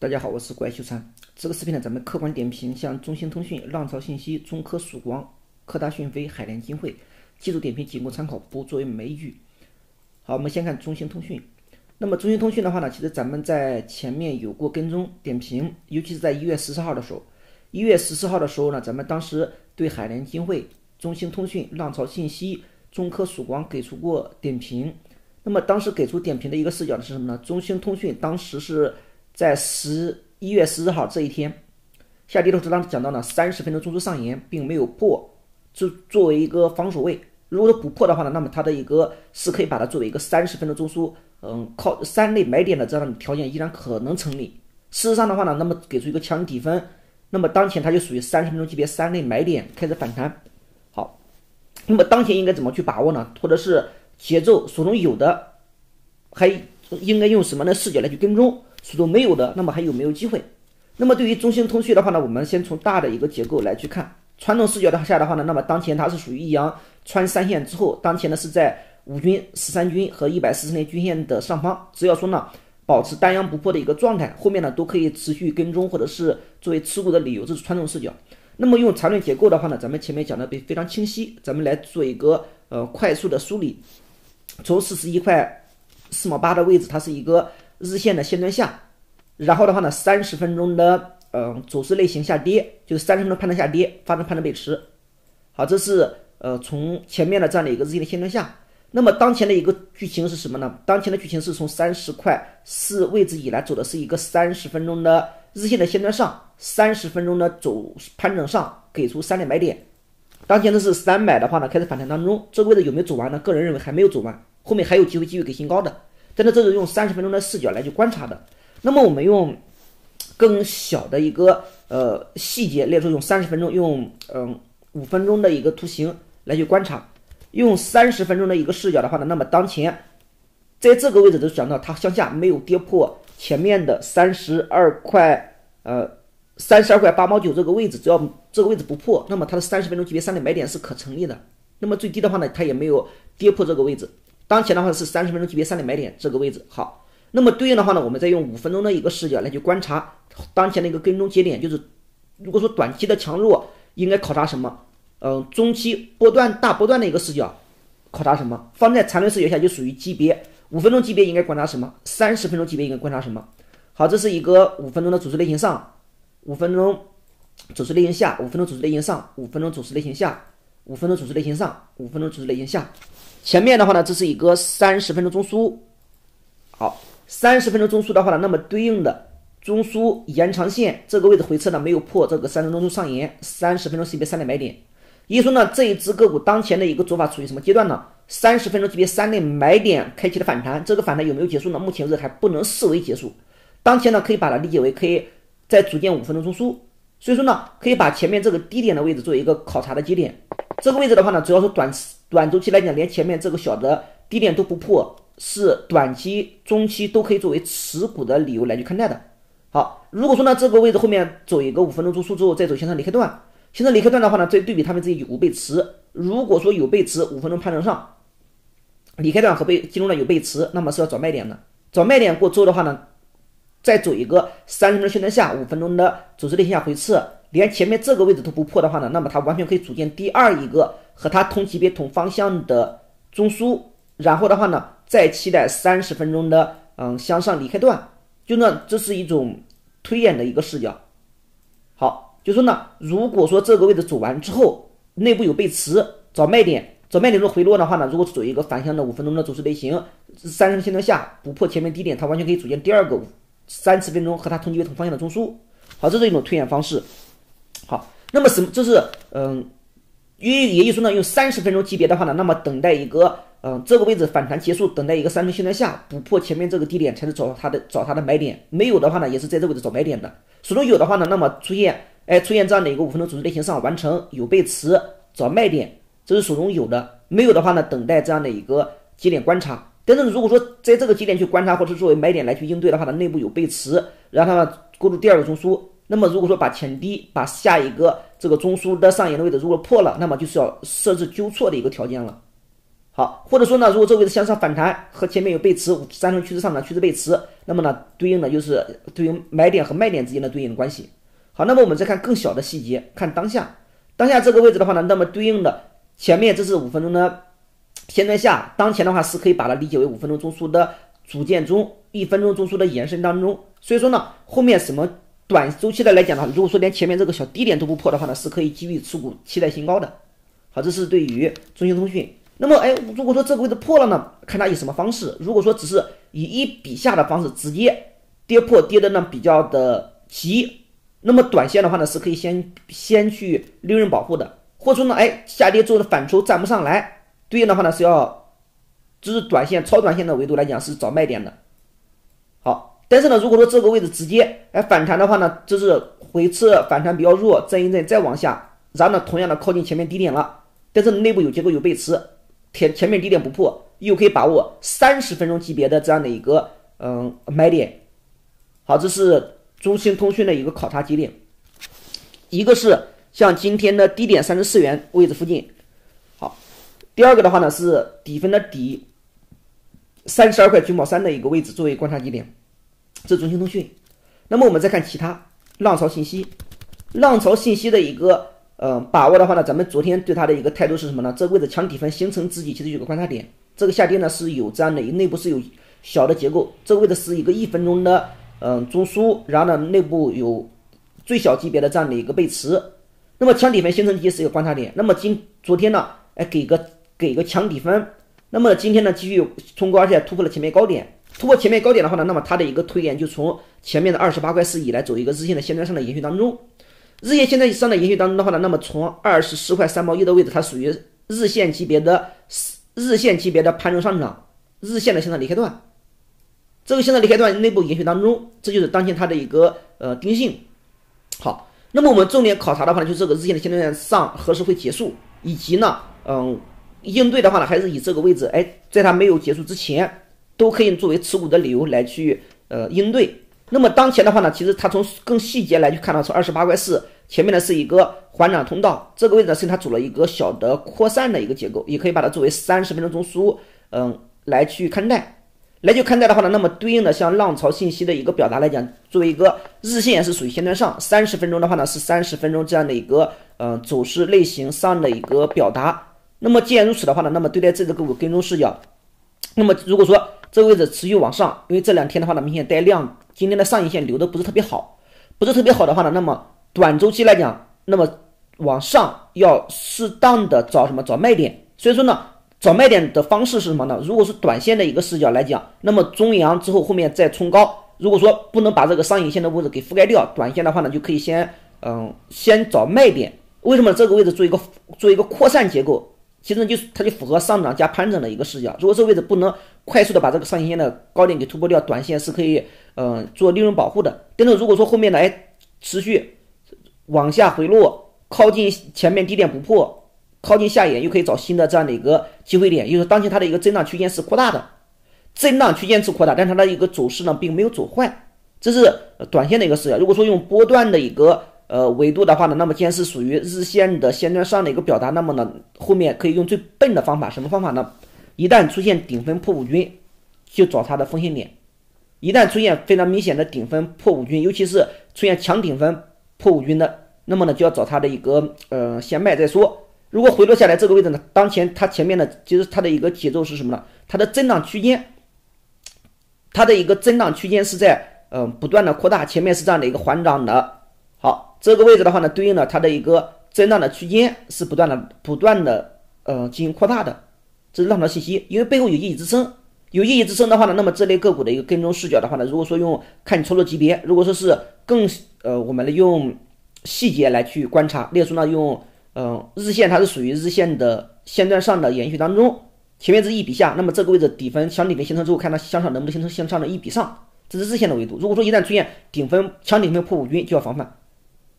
大家好，我是怪秀才。这个视频呢，咱们客观点评像中兴通讯、浪潮信息、中科曙光、科大讯飞、海联金汇，技术点评仅供参考，不作为美语。好，我们先看中兴通讯。那么中兴通讯的话呢，其实咱们在前面有过跟踪点评，尤其是在一月十四号的时候。一月十四号的时候呢，咱们当时对海联金汇、中兴通讯、浪潮信息、中科曙光给出过点评。那么当时给出点评的一个视角是什么呢？中兴通讯当时是在十一月十日号这一天下跌的时候，当讲到呢，三十分钟中枢上沿并没有破，就作为一个防守位。如果说不破的话呢，那么它的一个是可以把它作为一个三十分钟中枢，嗯，靠三类买点的这样的条件依然可能成立。事实上的话呢，那么给出一个强底分。那么当前它就属于三十分钟级别三类买点开始反弹，好，那么当前应该怎么去把握呢？或者是节奏手中有的，还应该用什么的视角来去跟踪？手中没有的，那么还有没有机会？那么对于中兴通讯的话呢，我们先从大的一个结构来去看，传统视角的下的话呢，那么当前它是属于一阳穿三线之后，当前呢是在五均、十三均和一百四十年均线的上方，只要说呢。保持单阳不破的一个状态，后面呢都可以持续跟踪或者是作为持股的理由，这是传统视角。那么用缠论结构的话呢，咱们前面讲的非非常清晰，咱们来做一个呃快速的梳理。从四十一块四毛八的位置，它是一个日线的线段下，然后的话呢，三十分钟的嗯走势类型下跌，就是三十分钟判断下跌，发生判断背驰。好，这是呃从前面的这样的一个日线的线段下。那么当前的一个剧情是什么呢？当前的剧情是从三十块四位置以来走的是一个三十分钟的日线的线段上，三十分钟的走盘整上，给出三点买点。当前的是三买的话呢，开始反弹当中，这个位置有没有走完呢？个人认为还没有走完，后面还有机会继续给新高的。真的这是用三十分钟的视角来去观察的。那么我们用更小的一个呃细节，例如用三十分钟，用嗯五分钟的一个图形来去观察。用三十分钟的一个视角的话呢，那么当前在这个位置就讲到它向下没有跌破前面的三十二块，呃，三十二块八毛九这个位置，只要这个位置不破，那么它的三十分钟级别三的买点是可成立的。那么最低的话呢，它也没有跌破这个位置。当前的话是三十分钟级别三点买点这个位置。好，那么对应的话呢，我们再用五分钟的一个视角来去观察当前的一个跟踪节点，就是如果说短期的强弱应该考察什么？嗯，中期波段大波段的一个视角，考察什么？放在缠论视角下就属于级别。五分钟级别应该观察什么？三十分钟级别应该观察什么？好，这是一个五分钟的走势类型上，五分钟走势类型下，五分钟走势类型上，五分钟走势类型下，五分钟走势类型上，五分钟走势类型下。前面的话呢，这是一个三十分钟中枢。好，三十分钟中枢的话呢，那么对应的。中枢延长线这个位置回撤呢，没有破这个三十分钟中枢上沿，三十分钟级别三类买点。也就是说呢，这一只个股当前的一个做法处于什么阶段呢？三十分钟级别三类买点开启的反弹，这个反弹有没有结束呢？目前是还不能视为结束。当前呢，可以把它理解为可以在组建五分钟中枢，所以说呢，可以把前面这个低点的位置作为一个考察的节点。这个位置的话呢，主要是短短周期来讲，连前面这个小的低点都不破，是短期、中期都可以作为持股的理由来去看待的。好，如果说呢，这个位置后面走一个五分钟中枢之后，再走向上离开段。形成离开段的话呢，再对比他们自己有无背驰。如果说有背驰，五分钟盘整上，离开段和被金融段有背驰，那么是要找卖点的。找卖点过之后的话呢，再走一个三十分钟线段下，五分钟的走势类型下回撤，连前面这个位置都不破的话呢，那么它完全可以组建第二一个和它同级别同方向的中枢。然后的话呢，再期待三十分钟的嗯向上离开段，就那这是一种推演的一个视角。好。就说呢，如果说这个位置走完之后，内部有背驰，找卖点，找卖点做回落的话呢，如果走一个反向的五分钟的走势类型，三十线段下不破前面低点，它完全可以组建第二个三十分钟和它同级别同方向的中枢。好，这是一种推演方式。好，那么什么？这是嗯，因为也就是说呢，用三十分钟级别的话呢，那么等待一个嗯这个位置反弹结束，等待一个三十线段下不破前面这个低点，才是找它的找它的买点。没有的话呢，也是在这个位置找买点的。手中有的话呢，那么出现。哎，出现这样的一个五分钟走势类型上完成有背驰找卖点，这是手中有的；没有的话呢，等待这样的一个节点观察。但是如果说在这个节点去观察，或者作为买点来去应对的话呢，内部有背驰，让它构筑第二个中枢。那么如果说把前低，把下一个这个中枢的上沿的位置如果破了，那么就是要设置纠错的一个条件了。好，或者说呢，如果这个位置向上反弹和前面有背驰，三重趋势上涨趋势背驰，那么呢，对应的就是对应买点和卖点之间的对应的关系。好，那么我们再看更小的细节，看当下，当下这个位置的话呢，那么对应的前面这是五分钟的线段下，当前的话是可以把它理解为五分钟中枢的组件中一分钟中枢的延伸当中。所以说呢，后面什么短周期的来讲的话，如果说连前面这个小低点都不破的话呢，是可以给予持股期待新高的。好，这是对于中兴通讯。那么，哎，如果说这个位置破了呢，看它以什么方式。如果说只是以一比下的方式直接跌破，跌的呢比较的急，那么短线的话呢是可以先先去利润保护的，或者说呢，哎，下跌之后的反抽站不上来，对应的话呢是要，就是短线超短线的维度来讲是找卖点的。但是呢，如果说这个位置直接哎反弹的话呢，就是回撤反弹比较弱，震一震再往下，然后呢同样的靠近前面低点了，但是内部有结构有背驰。前前面低点不破，又可以把握三十分钟级别的这样的一个嗯买点。好，这是中兴通讯的一个考察节点。一个是像今天的低点三十四元位置附近。好，第二个的话呢是底分的底三十二块九毛三的一个位置作为观察节点。这中兴通讯。那么我们再看其他浪潮信息，浪潮信息的一个。呃，把握的话呢，咱们昨天对它的一个态度是什么呢？这个位置强底分形成之际，其实有个观察点，这个下跌呢是有这样的内部是有小的结构，这个位置是一个一分钟的嗯中枢，然后呢内部有最小级别的这样的一个背驰，那么强底分形成之际是一个观察点，那么今昨天呢，哎给个给个强底分，那么今天呢继续冲高，而且突破了前面高点，突破前面高点的话呢，那么它的一个推演就从前面的二十八块四以来走一个日线的线段上的延续当中。日线现在上的延续当中的话呢，那么从二十四块三毛一的位置，它属于日线级别的日线级别的盘中上涨，日线的形成离开段，这个形成离开段内部延续当中，这就是当前它的一个呃定性。好，那么我们重点考察的话呢，就是这个日线的线段上何时会结束，以及呢，嗯，应对的话呢，还是以这个位置，哎，在它没有结束之前，都可以作为持股的理由来去呃应对。那么当前的话呢，其实它从更细节来去看到，从二十八块四前面呢是一个缓涨通道，这个位置呢是它走了一个小的扩散的一个结构，也可以把它作为三十分钟中枢，嗯，来去看待。来去看待的话呢，那么对应的像浪潮信息的一个表达来讲，作为一个日线也是属于线段上，三十分钟的话呢是三十分钟这样的一个嗯走势类型上的一个表达。那么既然如此的话呢，那么对待这只个股跟踪视角，那么如果说这个位置持续往上，因为这两天的话呢明显带量。今天的上影线留的不是特别好，不是特别好的话呢，那么短周期来讲，那么往上要适当的找什么找卖点。所以说呢，找卖点的方式是什么呢？如果是短线的一个视角来讲，那么中阳之后后面再冲高，如果说不能把这个上影线的位置给覆盖掉，短线的话呢，就可以先嗯先找卖点。为什么这个位置做一个做一个扩散结构？其实就它就符合上涨加盘整的一个视角。如果这个位置不能快速的把这个上影线的高点给突破掉，短线是可以。嗯，做利润保护的。但是如果说后面呢，哎，持续往下回落，靠近前面低点不破，靠近下沿又可以找新的这样的一个机会点，就是当前它的一个震荡区间是扩大的，震荡区间是扩大，但它的一个走势呢并没有走坏，这是短线的一个视角。如果说用波段的一个呃维度的话呢，那么既然是属于日线的线段上的一个表达，那么呢后面可以用最笨的方法，什么方法呢？一旦出现顶分破五均，就找它的风险点。一旦出现非常明显的顶分破五均，尤其是出现强顶分破五均的，那么呢就要找它的一个呃先卖再说。如果回落下来这个位置呢，当前它前面的其实它的一个节奏是什么呢？它的震荡区间，它的一个震荡区间是在嗯不断的扩大，前面是这样的一个缓涨的。好，这个位置的话呢，对应的它的一个震荡的区间是不断的不断的呃进行扩大的，这是浪潮信息，因为背后有业绩支撑。有意义支撑的话呢，那么这类个股的一个跟踪视角的话呢，如果说用看你操作级别，如果说是更呃，我们来用细节来去观察，例如说呢，用嗯日线它是属于日线的线段上的延续当中，前面是一笔下，那么这个位置底分强底分形成之后，看它向上能不能形成向上的一笔上，这是日线的维度。如果说一旦出现顶分强顶分破五均，就要防范。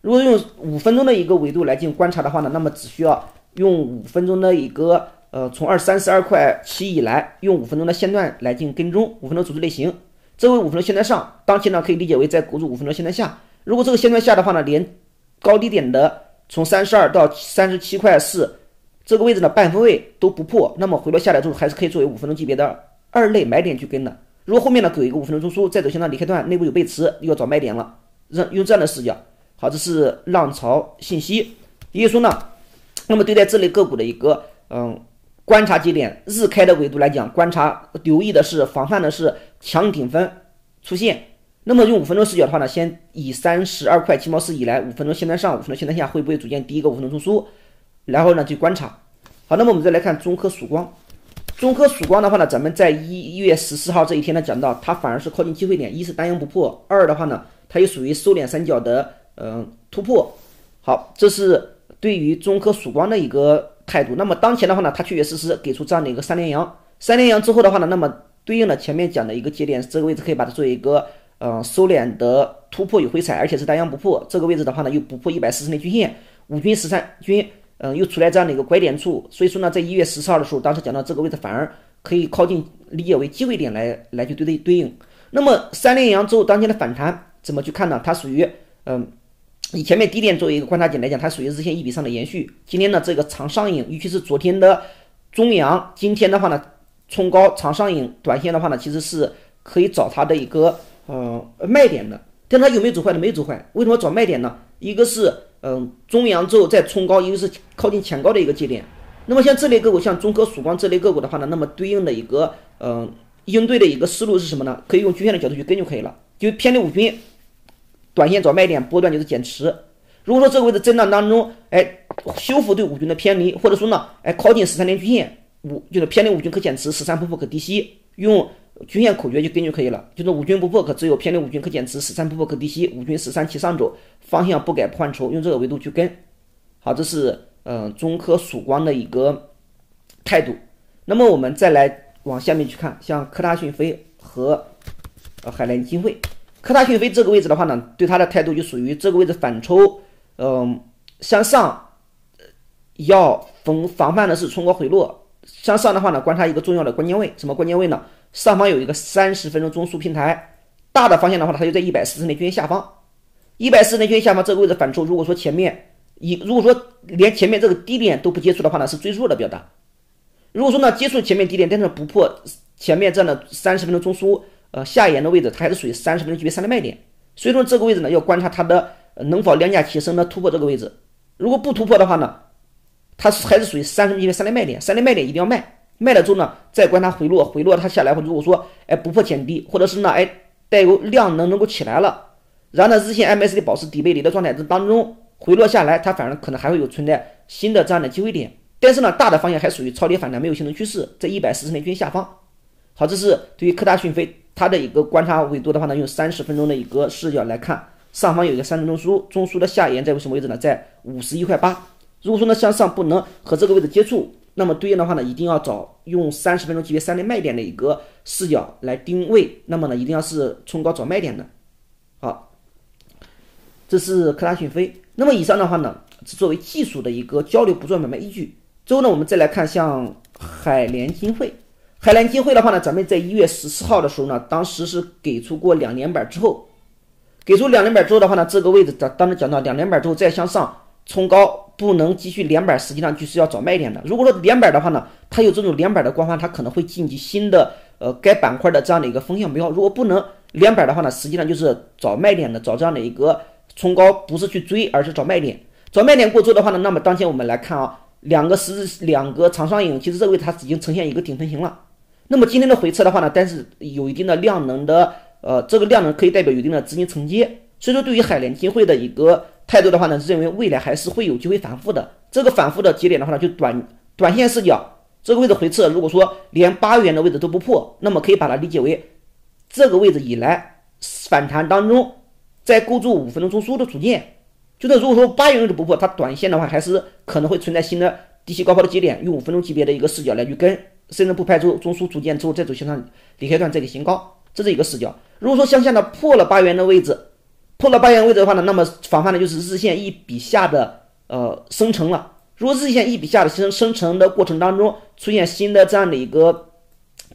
如果用五分钟的一个维度来进行观察的话呢，那么只需要用五分钟的一个。呃，从二三十二块七以来，用五分钟的线段来进行跟踪，五分钟走势类型，这为五分钟线段上，当前呢可以理解为在股主五分钟线段下。如果这个线段下的话呢，连高低点的从三十二到三十七块四这个位置呢半分位都不破，那么回落下来之后还是可以作为五分钟级别的二类买点去跟的。如果后面呢给一个五分钟中枢，再走向那离开段内部有背驰，又要找卖点了，让用这样的视角。好，这是浪潮信息，也就是说呢，那么对待这类个股的一个嗯观察节点，日开的维度来讲，观察留意的是防范的是强顶分出现。那么用五分钟视角的话呢，先以三十二块七毛四以来五分钟线段上、五分钟线段下会不会组建第一个五分钟中枢，然后呢去观察。好，那么我们再来看中科曙光。中科曙光的话呢，咱们在一月十四号这一天呢讲到，它反而是靠近机会点，一是单阳不破，二的话呢，它又属于收敛三角的嗯突破。好，这是对于中科曙光的一个态度。那么当前的话呢，它确确实实给出这样的一个三连阳，三连阳之后的话呢，那么对应的前面讲的一个节点，这个位置可以把它作为一个。呃，收敛的突破与回踩，而且是单阳不破。这个位置的话呢，又不破一百四十内均线，五均十三均，嗯，又出来这样的一个拐点处。所以说呢，在一月十四号的时候，当时讲到这个位置反而可以靠近理解为机会点来来去对对对应。那么三连阳之后当天的反弹怎么去看呢？它属于嗯，以前面低点作为一个观察点来讲，它属于日线一比上的延续。今天呢，这个长上影，尤其是昨天的中阳，今天的话呢，冲高长上影，短线的话呢，其实是可以找它的一个。呃，卖点的，但它有没有走坏呢？没有走坏。为什么找卖点呢？一个是嗯中阳之后再冲高，一个是靠近前高的一个节点。那么像这类个股，像中科曙光这类个股的话呢，那么对应的一个嗯应对的一个思路是什么呢？可以用均线的角度去跟就可以了，就偏离五均，短线找卖点，波段就是减持。如果说这个位置震荡当中，哎，修复对五均的偏离，或者说呢，哎靠近十三天均线，五就是偏离五均可减持，十三不破可低吸，用。均线口诀就跟就可以了，就是五均不破可持有，偏离五均可减持，十三不破可低吸，五均十三期上走，方向不改不换筹，用这个维度去跟。好，这是嗯中科曙光的一个态度。那么我们再来往下面去看，像科大讯飞和呃海联金汇。科大讯飞这个位置的话呢，对它的态度就属于这个位置反抽，嗯向上要防防范的是冲高回落，向上的话呢，观察一个重要的关键位，什么关键位呢？上方有一个三十分钟中枢平台，大的方向的话，它就在一百四十内均线下方，一百四十内均线下方这个位置反抽。如果说前面一，如果说连前面这个低点都不接触的话呢，是最弱的表达。如果说呢接触前面低点，但是不破前面这样的三十分钟中枢呃下沿的位置，它还是属于三十分钟级别三的卖点。所以说这个位置呢，要观察它的能否量价齐升的突破这个位置。如果不突破的话呢，它是还是属于三十分钟级别三的卖点，三的卖点一定要卖。卖了之后呢，再观察回落，回落它下来，或如果说哎不破前低，或者是呢哎带有量能能够起来了，然后呢日线 MACD 保持底背离的状态这当中回落下来，它反而可能还会有存在新的这样的机会点。但是呢大的方向还属于超跌反弹，没有形成趋势，在一百四十内均下方。好，这是对于科大讯飞它的一个观察维度的话呢，用三十分钟的一个视角来看，上方有一个三分钟枢，中枢的下沿在什么位置呢？在五十一块八。如果说呢向上不能和这个位置接触。那么对应的话呢，一定要找用三十分钟级别三连卖点的一个视角来定位。那么呢，一定要是冲高找卖点的。好，这是科大讯飞。那么以上的话呢，是作为技术的一个交流，不做买卖依据。之后呢，我们再来看像海联金汇。海联金汇的话呢，咱们在一月十四号的时候呢，当时是给出过两连板之后，给出两连板之后的话呢，这个位置咱当时讲到两连板之后再向上冲高。不能继续连板，实际上就是要找卖点的。如果说连板的话呢，它有这种连板的光环，它可能会晋级新的呃该板块的这样的一个风向标。如果不能连板的话呢，实际上就是找卖点的，找这样的一个冲高，不是去追，而是找卖点。找卖点过之后的话呢，那么当前我们来看啊，两个十字两个长上影，其实这个位置它已经呈现一个顶分型了。那么今天的回撤的话呢，但是有一定的量能的，呃，这个量能可以代表有一定的资金承接。所以说，对于海联金汇的一个。态度的话呢，认为未来还是会有机会反复的。这个反复的节点的话呢，就短短线视角，这个位置回撤，如果说连八元的位置都不破，那么可以把它理解为这个位置以来反弹当中，在构筑五分钟中枢的组件。就是如果说八元位置不破，它短线的话还是可能会存在新的低吸高抛的节点，用五分钟级别的一个视角来去跟，甚至不排除中枢组件之后再走向上离开段再给新高，这是一个视角。如果说向下呢破了八元的位置。破了八元位置的话呢，那么防范的就是日线一笔下的呃生成了。如果日线一笔下的生生成的过程当中出现新的这样的一个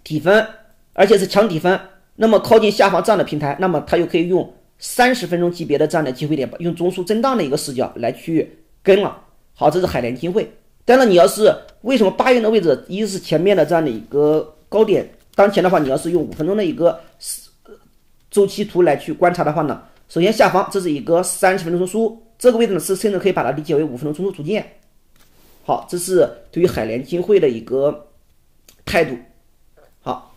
底分，而且是强底分，那么靠近下方这样的平台，那么它就可以用三十分钟级别的这样的机会点，用中枢震荡的一个视角来去跟了。好，这是海联金汇。当然，你要是为什么八元的位置，一是前面的这样的一个高点，当前的话，你要是用五分钟的一个周期图来去观察的话呢，首先下方这是一个三十分钟中枢，这个位置呢是甚至可以把它理解为五分钟中枢组件。好，这是对于海联金汇的一个态度。好，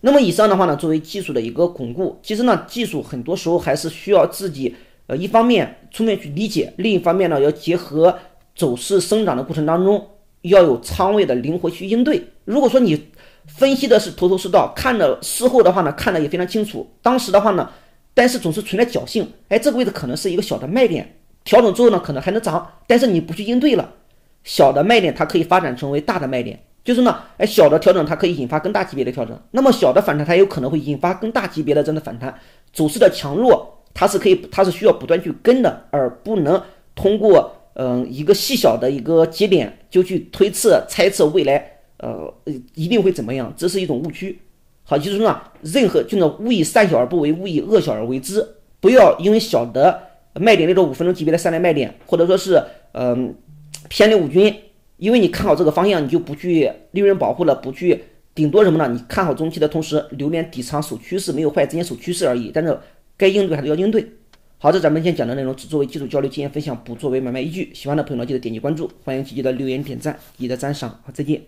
那么以上的话呢，作为技术的一个巩固，其实呢，技术很多时候还是需要自己呃一方面充分去理解，另一方面呢，要结合走势生长的过程当中，要有仓位的灵活去应对。如果说你分析的是头头是道，看的事后的话呢，看的也非常清楚，当时的话呢，但是总是存在侥幸，哎，这个位置可能是一个小的卖点，调整之后呢，可能还能涨，但是你不去应对了。小的卖点，它可以发展成为大的卖点，就是呢，哎，小的调整它可以引发更大级别的调整，那么小的反弹它有可能会引发更大级别的这样的反弹，走势的强弱它是可以，它是需要不断去跟的，而不能通过嗯一个细小的一个节点就去推测猜测未来呃一定会怎么样，这是一种误区。好，就是说呢，任何就是勿以善小而不为，勿以恶小而为之，不要因为小的卖点那种五分钟级别的三连卖点，或者说是嗯。偏离五均，因为你看好这个方向，你就不去利润保护了，不去顶多什么呢？你看好中期的同时，留点底仓守趋势没有坏，之间守趋势而已。但是该应对还是要应对。好，这咱们今天讲的内容只作为技术交流经验分享，不作为买卖依据。喜欢的朋友呢，记得点击关注，欢迎积极的留言点赞，你的赞赏。好，再见。